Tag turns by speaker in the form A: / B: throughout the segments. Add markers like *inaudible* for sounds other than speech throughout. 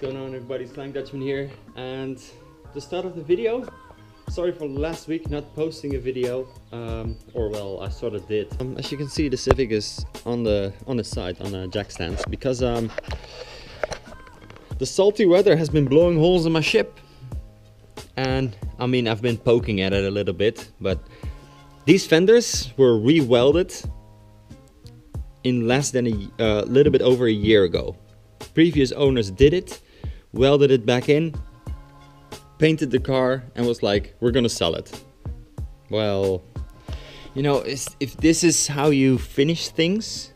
A: Going on everybody, Sliding Dutchman here and the start of the video sorry for last week not posting a video um, or well I sort of did. Um, as you can see the Civic is on the on the side on the jack stands because um, the salty weather has been blowing holes in my ship. And I mean I've been poking at it a little bit but these fenders were re-welded in less than a uh, little bit over a year ago. Previous owners did it welded it back in painted the car and was like we're gonna sell it well you know if this is how you finish things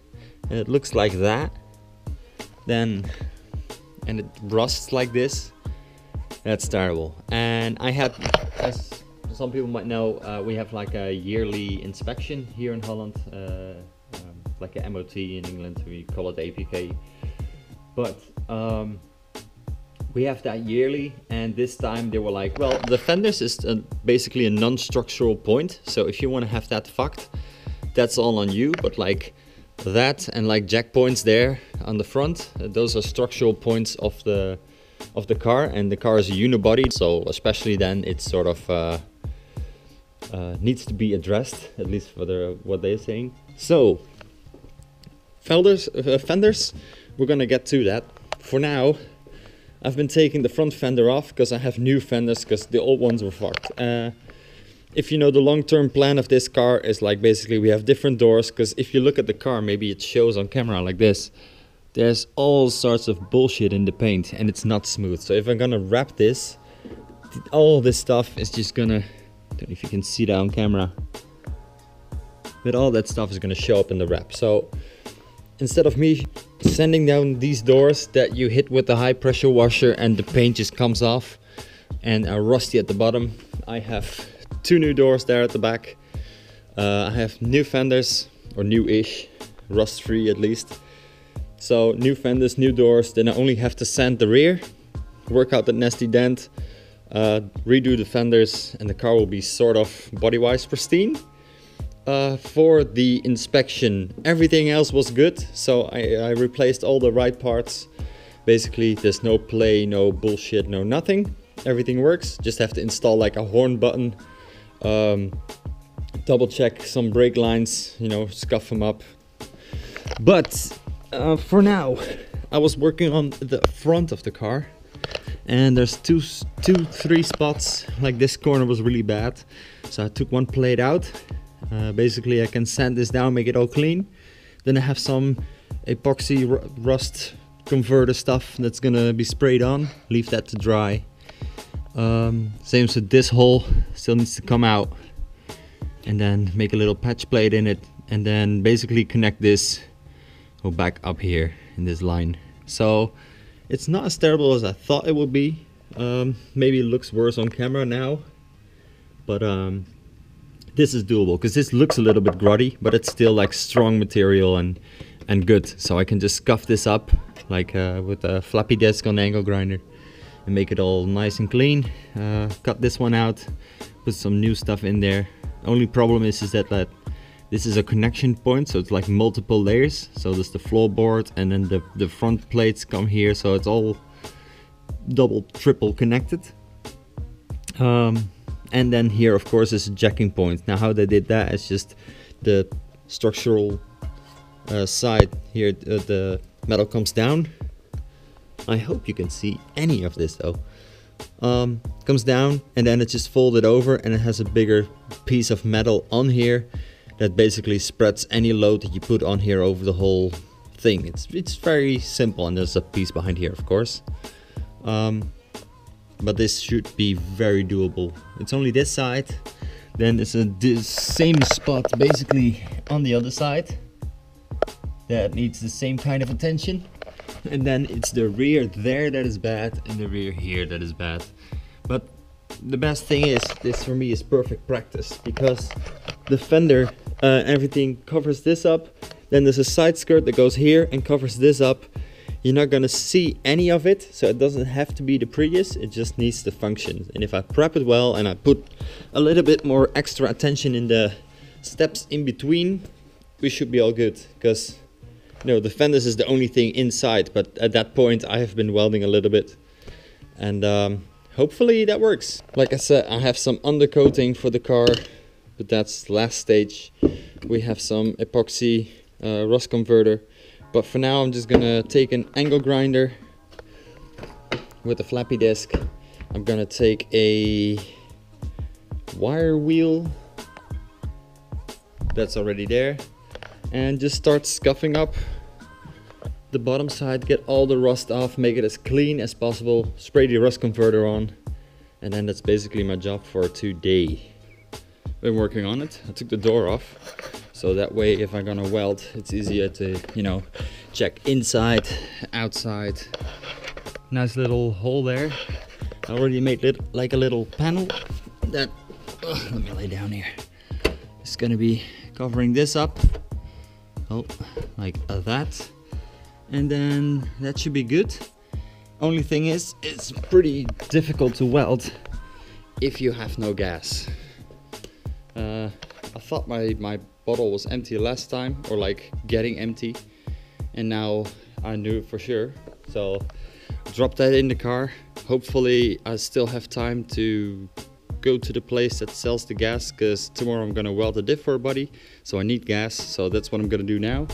A: and it looks like that then and it rusts like this that's terrible. And I had, as some people might know, uh, we have like a yearly inspection here in Holland, uh, um, like a MOT in England, we call it APK. But um, we have that yearly, and this time they were like, well, the fenders is a, basically a non-structural point, so if you want to have that fucked, that's all on you, but like that and like jack points there on the front, uh, those are structural points of the of the car and the car is a unibody so especially then it sort of uh, uh, needs to be addressed at least for the what they're saying. So fenders uh, fenders we're gonna get to that. For now I've been taking the front fender off because I have new fenders because the old ones were fucked uh, if you know the long-term plan of this car is like basically we have different doors because if you look at the car maybe it shows on camera like this there's all sorts of bullshit in the paint and it's not smooth. So if I'm gonna wrap this, all this stuff is just gonna, I don't know if you can see that on camera, but all that stuff is gonna show up in the wrap. So instead of me sanding down these doors that you hit with the high pressure washer and the paint just comes off and are rusty at the bottom, I have two new doors there at the back. Uh, I have new fenders, or new-ish, rust-free at least. So new fenders, new doors, then I only have to sand the rear, work out that nasty dent, uh, redo the fenders and the car will be sort of body-wise pristine. Uh, for the inspection, everything else was good, so I, I replaced all the right parts. Basically, there's no play, no bullshit, no nothing. Everything works, just have to install like a horn button, um, double check some brake lines, you know, scuff them up. But uh, for now, I was working on the front of the car and there's two, two, three spots like this corner was really bad. So I took one plate out. Uh, basically, I can sand this down, make it all clean. Then I have some epoxy rust converter stuff that's gonna be sprayed on. Leave that to dry. Um, same as this hole, still needs to come out. And then make a little patch plate in it and then basically connect this go back up here in this line. So it's not as terrible as I thought it would be. Um, maybe it looks worse on camera now, but um, this is doable because this looks a little bit grotty, but it's still like strong material and and good. So I can just scuff this up like uh, with a floppy disk on the angle grinder and make it all nice and clean. Uh, cut this one out, put some new stuff in there. Only problem is is that that this is a connection point, so it's like multiple layers. So there's the floorboard and then the, the front plates come here, so it's all double, triple connected. Um, and then here, of course, is a jacking point. Now how they did that is just the structural uh, side here, uh, the metal comes down. I hope you can see any of this though. Um, comes down and then it's just folded over and it has a bigger piece of metal on here that basically spreads any load that you put on here over the whole thing. It's it's very simple and there's a piece behind here of course. Um, but this should be very doable. It's only this side, then it's a this same spot basically on the other side that needs the same kind of attention. And then it's the rear there that is bad and the rear here that is bad. But the best thing is, this for me is perfect practice because the fender uh, everything covers this up then there's a side skirt that goes here and covers this up you're not gonna see any of it so it doesn't have to be the Prius it just needs to function and if I prep it well and I put a little bit more extra attention in the steps in between we should be all good because no, the fenders is the only thing inside, but at that point I have been welding a little bit. And um, hopefully that works. Like I said, I have some undercoating for the car, but that's last stage. We have some epoxy uh, rust converter. But for now I'm just gonna take an angle grinder with a flappy disc. I'm gonna take a wire wheel that's already there and just start scuffing up the bottom side, get all the rust off, make it as clean as possible, spray the rust converter on, and then that's basically my job for today. Been working on it. I took the door off, so that way if I'm gonna weld, it's easier to, you know, check inside, outside. Nice little hole there. I already made it like a little panel that, let me lay down here. It's gonna be covering this up oh like that and then that should be good only thing is it's pretty difficult to weld if you have no gas uh, I thought my my bottle was empty last time or like getting empty. And now I knew for sure. So drop that in the car. Hopefully I still have time to go to the place that sells the gas because tomorrow I'm gonna weld a diff for a buddy. so I need gas. So that's what I'm gonna do now.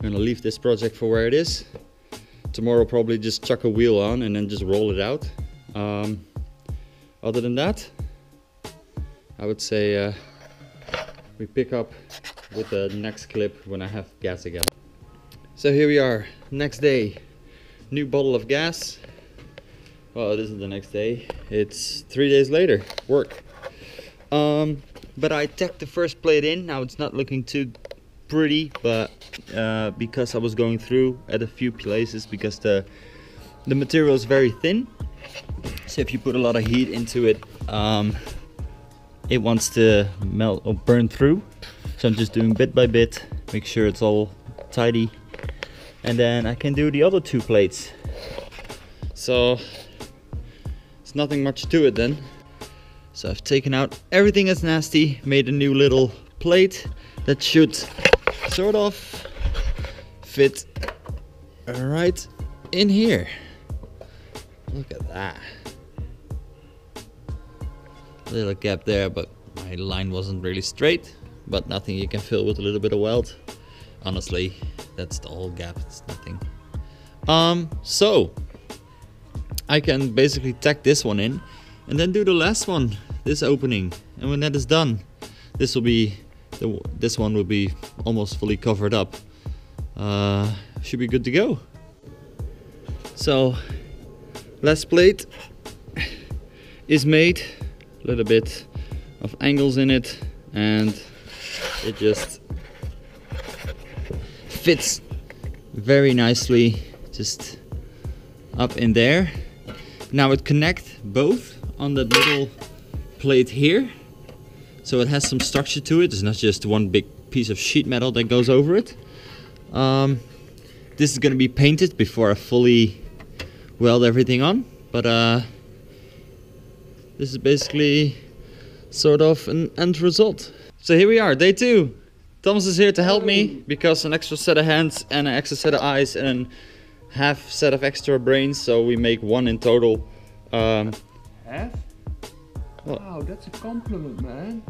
A: I'm gonna leave this project for where it is. Tomorrow probably just chuck a wheel on and then just roll it out. Um, other than that I would say uh, we pick up with the next clip when I have gas again. So here we are next day. New bottle of gas. Well it isn't the next day. It's three days later work. Um, but I tacked the first plate in. Now it's not looking too pretty but uh, because I was going through at a few places because the the material is very thin. So if you put a lot of heat into it um, it wants to melt or burn through so I'm just doing bit by bit make sure it's all tidy and then I can do the other two plates so it's nothing much to it then. So I've taken out everything that's nasty, made a new little plate that should sort of fit right in here. Look at that. Little gap there, but my line wasn't really straight, but nothing you can fill with a little bit of weld. Honestly, that's the whole gap, it's nothing. Um, so I can basically tack this one in and then do the last one, this opening. And when that is done, this will be, the, this one will be almost fully covered up. Uh, should be good to go. So, last plate is made, little bit of angles in it and it just fits very nicely just up in there now it connects both on that little plate here. So it has some structure to it. It's not just one big piece of sheet metal that goes over it. Um, this is going to be painted before I fully weld everything on. But uh, this is basically sort of an end result. So here we are, day two. Thomas is here to help me because an extra set of hands and an extra set of eyes and half set of extra brains, so we make one in total. Um,
B: half? Wow, that's a compliment, man.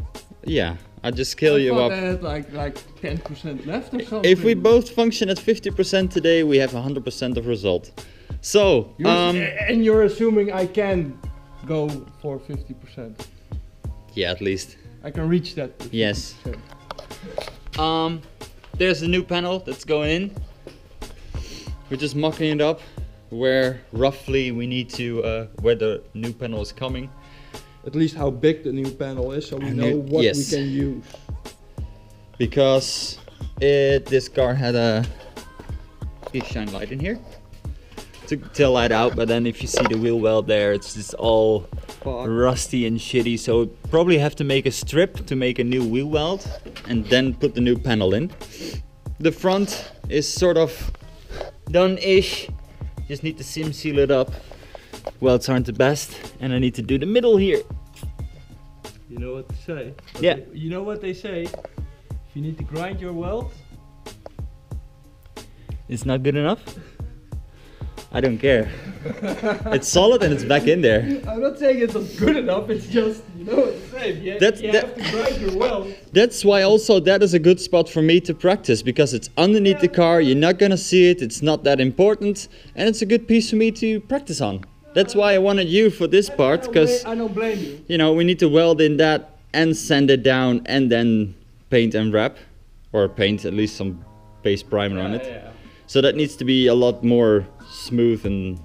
A: Yeah, I just kill I you up.
B: I had like like 10% left or something.
A: If we both function at 50% today, we have 100% of result. So,
B: you're um, and you're assuming I can go for 50%.
A: Yeah, at least.
B: I can reach that.
A: Yes. Um, there's a new panel that's going in. We're just mocking it up where roughly we need to, uh, where the new panel is coming.
B: At least how big the new panel is so we know what yes. we can use.
A: Because it, this car had a shine light in here to, to light out but then if you see the wheel well there it's just all Fuck. rusty and shitty so probably have to make a strip to make a new wheel well and then put the new panel in the front is sort of done-ish. Just need to seam seal it up. Welds aren't the best, and I need to do the middle here.
B: You know what to say?
A: yeah.
B: They, you know what they say? If you need to grind your weld,
A: It's not good enough? I don't care. it's solid and it's back in there.
B: I'm not saying it's not good enough, it's just, you know, it's same. You,
A: That's-
B: you
A: that-
B: have to grind your weld.
A: That's why also that is a good spot for me to practice because it's underneath the car, you're not gonna see it, it's not that important, and it's a good piece for me to practice on. That's why I wanted you for this part
B: I
A: because
B: I don't blame you.
A: you know we need to weld in that and sand it down and then paint and wrap or paint at least some base primer on it.
B: Yeah.
A: So that needs to be a lot more smooth and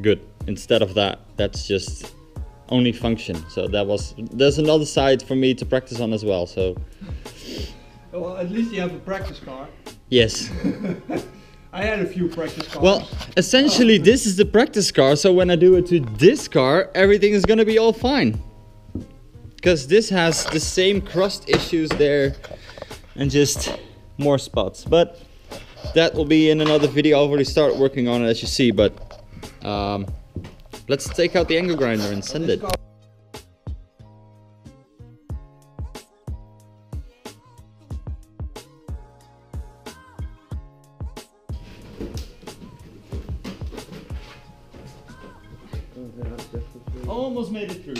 A: good. Instead of that, that's just only function. So that was there's another side for me to practice on as well. So
B: Well, at least you have a practice car.
A: yes. *laughs*
B: I had a few practice cars.
A: Well, essentially oh. this is the practice car. So when I do it to this car, everything is gonna be all fine. Because this has the same crust issues there and just more spots. But that will be in another video. I've already started working on it as you see, but um, let's take out the angle grinder and send it. Almost made it through.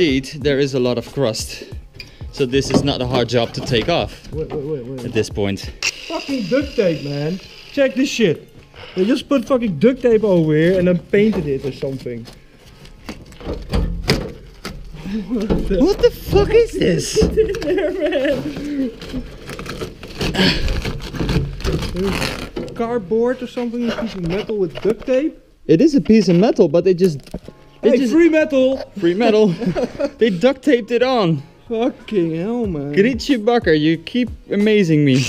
A: Indeed, there is a lot of crust. So this is not a hard job to take off
B: Wait, wait, wait,
A: at this point.
B: Fucking duct tape, man. Check this shit. They just put fucking duct tape over here and then painted it or something.
A: What the fuck is this?
B: there, man. Cardboard or something, a piece of metal with duct tape.
A: It is a piece of metal, but they just they
B: Hey,
A: just
B: free metal!
A: free metal. *laughs* they duct taped it on.
B: Fucking hell, man.
A: Grietje Bakker, you keep amazing me.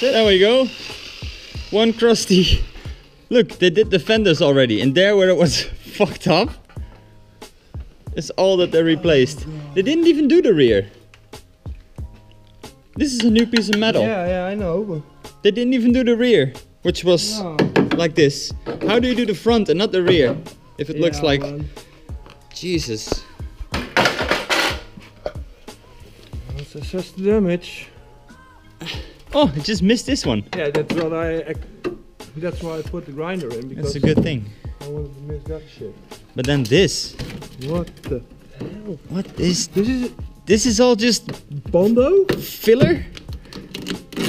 A: There we go. One crusty. Look, they did the fenders already, and there where it was *laughs* fucked up, is all that they replaced. They didn't even do the rear. This is a new piece of metal.
B: Yeah, yeah, I know.
A: They didn't even do the rear, which was
B: Oh,
A: like this. How do you do the front and not the rear? If it looks like
B: man.
A: Jesus.
B: Let's assess the damage.
A: Oh, I just missed this one.
B: Yeah, that's what I. ac- That's why I put the grinder in because
A: That's a good thing.
B: I wanted to miss that shit.
A: But then this.
B: What the hell?
A: What is
B: This is
A: this? Is all just
B: Bondo?
A: filler?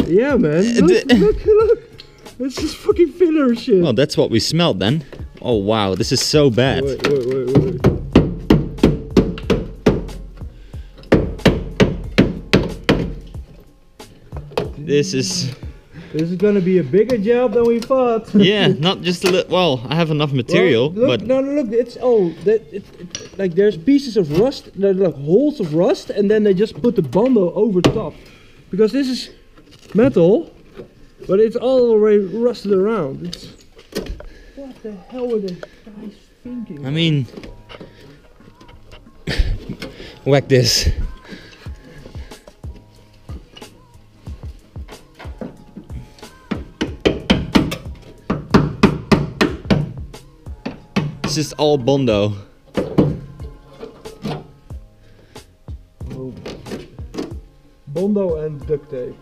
B: Yeah, man.
A: Uh,
B: Look, look, look. It's just fucking filler shit.
A: Well, that's what we smelled then. Oh wow, this is so bad.
B: Wait, wait, wait, wait.
A: This is
B: This is gonna be a bigger job than we thought.
A: yeah, not just a little. Well, I have enough material,
B: Well, look,
A: but
B: no, no, look, it's oh, that it, it, like there's pieces of rust, there's like holes of rust, and then they just put the bondo over top, because this is metal, but it's all already rusted around. It's what the hell were they guys thinking?
A: I mean, *laughs* whack this. It's just all Bondo.
B: Bondo and duct tape.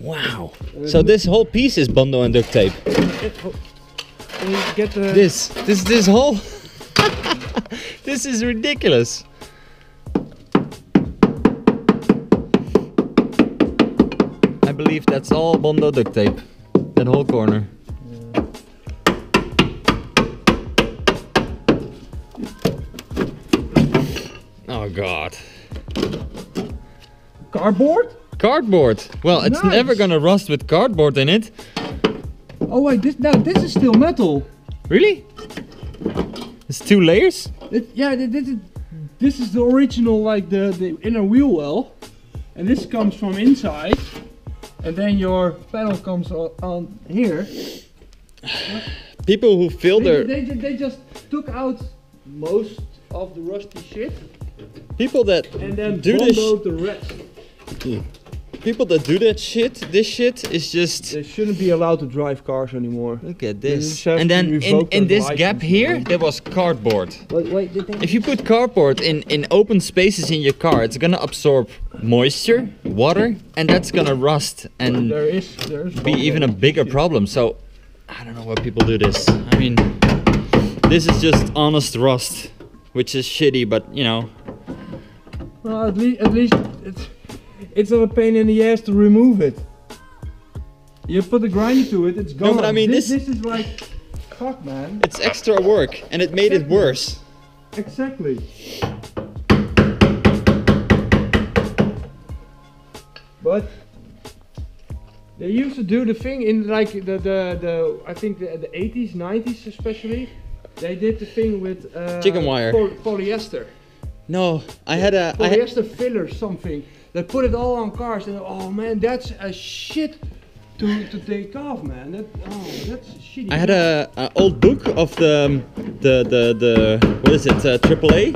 A: Wow. So this whole piece is Bondo and duct tape.
B: Get the
A: This, this, this whole. *laughs* this is ridiculous. I believe that's all Bondo duct tape. That whole corner. Oh god.
B: Cardboard?
A: Cardboard. Well, it's
B: Nice.
A: never gonna rust with cardboard in it.
B: Oh wait, this no, this is still metal.
A: Really? It's two layers?
B: It, yeah, this is this is the original, like the the inner wheel well, and this comes from inside, and then your pedal comes on, on here.
A: People who fill their
B: they, ju- they just took out most of the rusty shit
A: people that
B: and then
A: do this
B: the rest.
A: People that do that shit this shit is just
B: They shouldn't be allowed to drive cars anymore.
A: look at this. and then in, in this gap here there was cardboard.
B: Wait, wait,
A: if you put cardboard in in open spaces in your car it's gonna absorb moisture water and that's gonna rust and
B: There is, there is.
A: be even a bigger problem. so i don't know why people do this. I mean this is just honest rust which is shitty but you know.
B: Well, at least, at least it's, it's not a pain in the ass to remove it. You put the grinder to it, it's gone.
A: but I mean,
B: this,
A: this-
B: this is like, fuck, man.
A: it's extra work and it made it worse
B: Exactly. But they used to do the thing in like the the, the I think the, the 80s, 90s especially. They did the thing with uh,
A: Chicken wire.
B: poly- polyester,
A: no i had a i had,
B: polyester filler something. They put it all on cars and oh man, that's a shit to, to take off, man. That oh, that's shitty.
A: I had a, a old book of the the the the what is it uh, AAA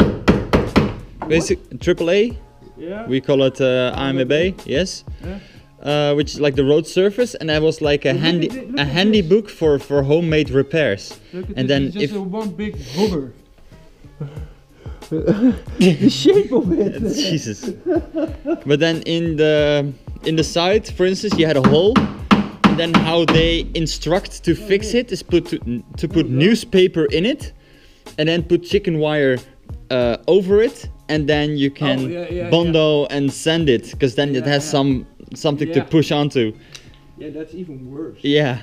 A: basic AAA
B: yeah.
A: we call it uh, ANWB yes
B: Yeah.
A: uh, which is like the road surface and that was like a
B: Look
A: handy
B: it,
A: a handy
B: this.
A: book for for homemade repairs
B: Look at
A: and
B: this,
A: then
B: it's just
A: if-
B: a one big booger. *laughs* the shape of it. *laughs*
A: Jesus but then in the in the side for instance you had a hole and then how they instruct to fix it is put to, to put newspaper in it and then put chicken wire uh, over it and then you can
B: Oh, yeah, yeah,
A: bondo and sand it because then it has
B: yeah.
A: some something to
B: Yeah.
A: push onto
B: Yeah, that's even worse.
A: yeah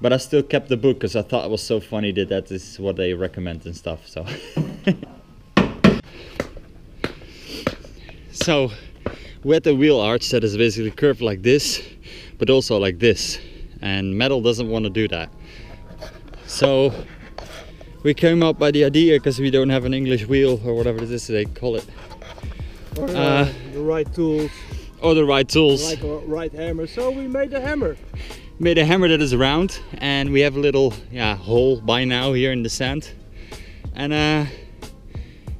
A: but I still kept the book because I thought it was so funny that that is what they recommend and stuff so. *laughs* So we had the wheel arch that is basically curved like this but also like this and metal doesn't want to do that. So we came up by the idea because we don't have an English wheel or whatever it is they call it.
B: Or,
A: Uh,
B: the right tools,
A: or the right tools.
B: Like a right hammer. So we made a hammer.
A: Made a hammer that is round and we have a little yeah hole by now here in the sand. And uh,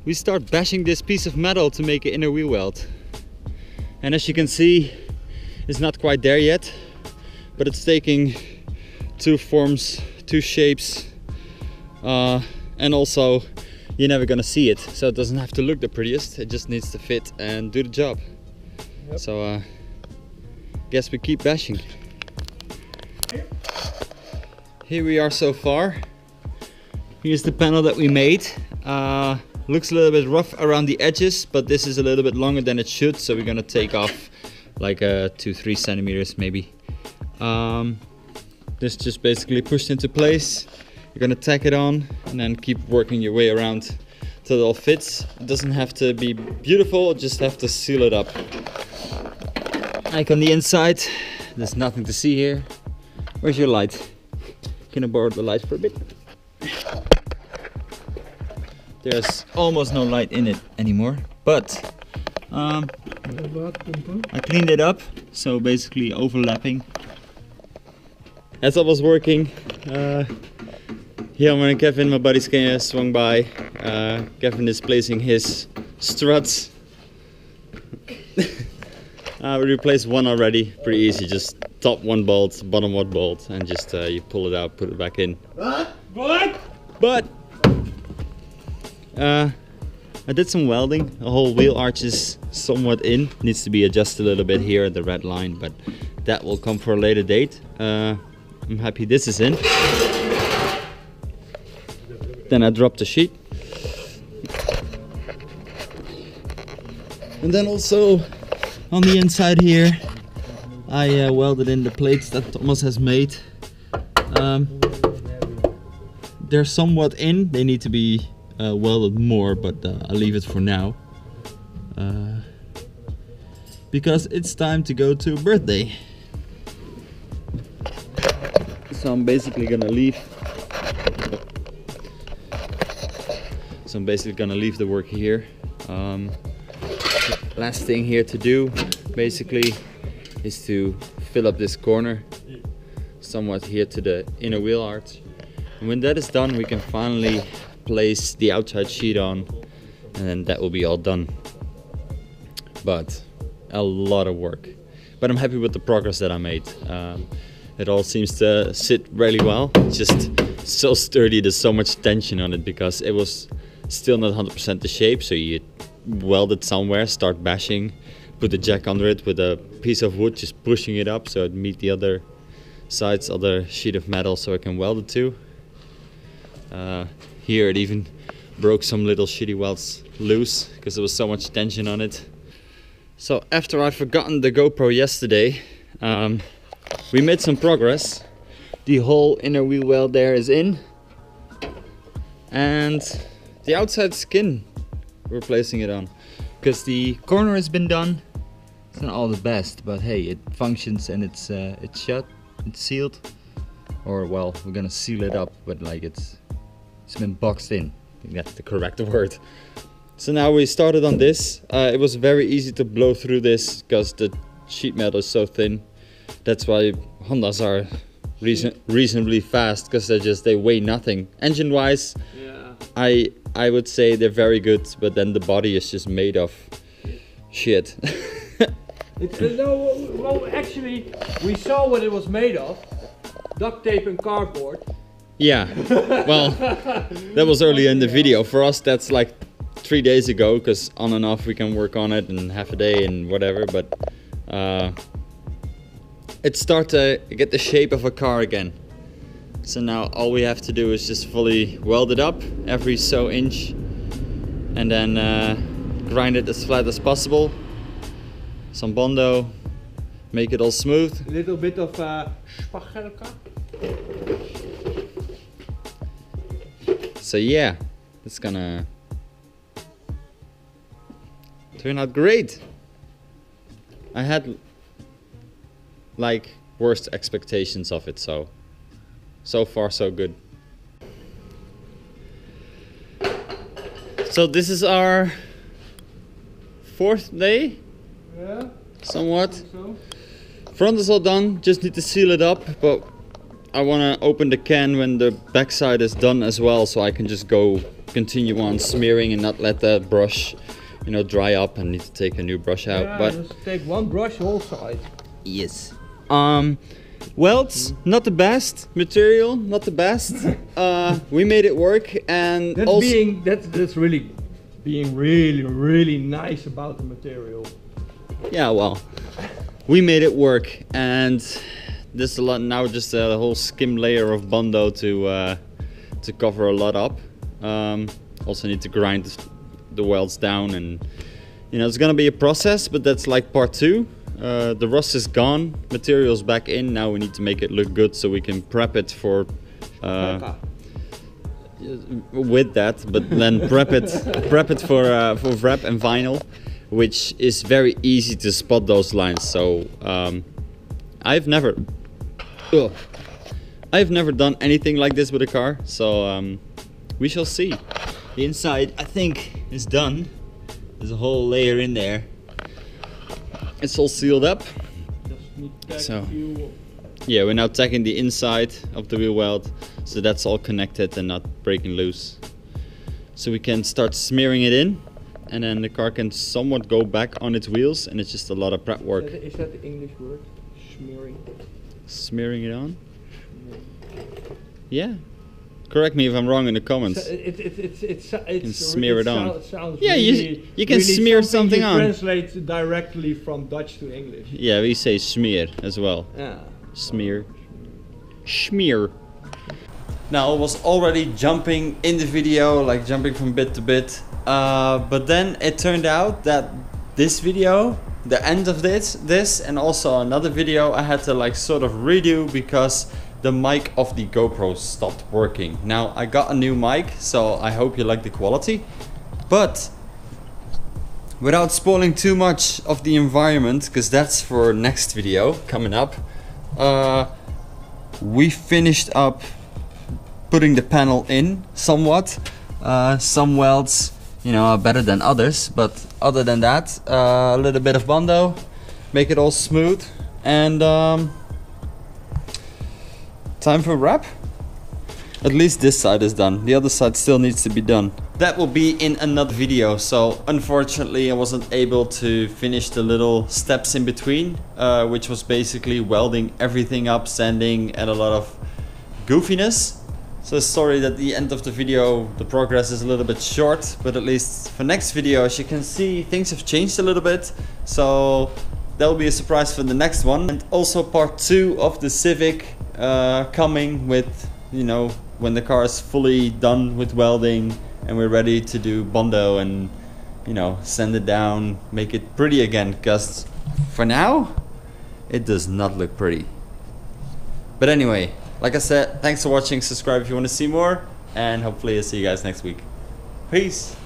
A: we start bashing this piece of metal to make an inner wheel well. And as you can see it's not quite there yet but it's taking two forms two shapes uh, and also you're never gonna see it. So it doesn't have to look the prettiest it just needs to fit and do the job.
B: Yep.
A: so uh, guess we keep bashing here we are so far. Here's the panel that we made. Uh, looks a little bit rough around the edges, but this is a little bit longer than it should, so we're gonna take off like uh, two, three centimeters maybe. Um, this just basically pushed into place. You're gonna tack it on and then keep working your way around till it all fits. It doesn't have to be beautiful, just have to seal it up. Like on the inside, there's nothing to see here. Where's your light? Can I borrow the light for a bit? There's almost no light in it anymore, but um, I cleaned it up, so basically overlapping. As I was working, uh, Hjalmar and Kevin, my buddies, came, swung by. Uh, Kevin is placing his struts. Uh, we replaced one already, pretty easy. Just top one bolt, bottom one bolt, and just uh, you pull it out, put it back in.
B: What?
A: But uh, I did some welding. The whole wheel arch is somewhat in. Needs to be adjusted a little bit here at the red line, but that will come for a later date. Uh, I'm happy this is in. Then I dropped the sheet. And then also on the inside here, I uh, welded in the plates that Thomas has made. Um, they're somewhat in. They need to be uh, welded more, but uh, I'll leave it for now. Uh, because it's time to go to birthday. So I'm basically gonna leave So I'm basically gonna leave the work here. Um, last thing here to do basically is to fill up this corner somewhat here to the inner wheel arch. And when that is done, we can finally place the outside sheet on and then that will be all done. But a lot of work. But I'm happy with the progress that I made. Um, it all seems to sit really well. It's just so sturdy, there's so much tension on it because it was still not 100% the shape. So you weld it somewhere, start bashing, put the jack under it with a piece of wood, just pushing it up so it meet the other sides, other sheet of metal so I can weld it to. Uh, here it even broke some little shitty welds loose because there was so much tension on it. So after I've forgotten the GoPro yesterday, um, we made some progress. The whole inner wheel well there is in. And the outside skin we're placing it on. Because the corner has been done. It's not all the best, but hey, it functions and it's uh, it's shut, it's sealed. Or well, we're gonna seal it up, but like it's it's been boxed in. I think that's the correct *laughs* word. So now we started on this. Uh, it was very easy to blow through this because the sheet metal is so thin. That's why Hondas are reason reasonably fast because they just they weigh nothing. Engine wise,
B: Yeah.
A: I I would say they're very good, but then the body is just made of shit. *laughs*
B: It's, uh, no, well, actually, we saw what it was made of. Duct tape and cardboard.
A: yeah. Well, that was earlier in the *laughs* video. For us, that's like three days ago because on and off we can work on it in half a day and whatever. But uh, it starts to get the shape of a car again. So now all we have to do is just fully weld it up every so inch and then uh, grind it as flat as possible. Some Bondo, make it all smooth.
B: A little bit of uh, spachelka.
A: So yeah, it's gonna turn out great. I had like worst expectations of it, so so far so good. So this is our fourth day,
B: Yeah,
A: somewhat.
B: so.
A: Front is all done, just need to seal it up, but I want to open the can when the backside is done as well, so I can just go continue on smearing and not let the brush, you know, dry up and need to take a new brush out.
B: Yeah,
A: but
B: just take one brush whole side.
A: yes, um, welds not the best material, not the best. *laughs* uh, we made it work, and
B: That's
A: also
B: being that's that's really being really really nice about the material.
A: yeah, well, we made it work, and there's a lot now. Just a whole skim layer of bondo to uh, to cover a lot up. Um, also need to grind the welds down, and you know it's gonna be a process, but that's like part two. Uh, the rust is gone, material's back in. Now we need to make it look good so we can prep it for. Uh, with that, but then prep it, prep it for uh, for wrap and vinyl, which is very easy to spot those lines. So um, I've never, Ugh. I've never done anything like this with a car. So um, we shall see. The inside, I think, is done. There's a whole layer in there. It's all sealed up.
B: Just need to take
A: So. Yeah, we're now tagging the inside of the wheel well, so that's all connected and not breaking loose. So we can start smearing it in, and then the car can somewhat go back on its wheels, and it's just a lot of prep work.
B: Is that- Is that the English word? Smearing.
A: Smearing it on? Yeah. Correct me if I'm wrong in the comments.
B: So it, it, it, it's it's it's
A: smear it on.
B: sou- sounds
A: Yeah, you-
B: really-
A: you can
B: really
A: smear something
B: you
A: on.
B: Translate directly from Dutch to English.
A: Yeah, we say smear as well.
B: Yeah.
A: Smear. Smear. Now I was already jumping in the video, like jumping from bit to bit. Uh, but then it turned out that this video, the end of this, this and also another video I had to like sort of redo because the mic of the GoPro stopped working. Now I got a new mic, so I hope you like the quality. But without spoiling too much of the environment, because that's for next video coming up, uh, we finished up putting the panel in somewhat. Uh, some welds, you know, are better than others, but other than that, uh, a little bit of Bondo, make it all smooth, and um, time for wrap. At least this side is done. The other side still needs to be done. That will be in another video. So unfortunately I wasn't able to finish the little steps in between, uh, which was basically welding everything up, sanding and a lot of goofiness. So sorry that the end of the video, the progress is a little bit short, but at least for next video, as you can see, things have changed a little bit. So that will be a surprise for the next one. And also part two of the Civic uh, coming with, you know, when the car is fully done with welding and we're ready to do Bondo and you know send it down make it pretty again because for now it does not look pretty. But anyway like I said thanks for watching. Subscribe if you want to see more. And hopefully I'll see you guys next week. Peace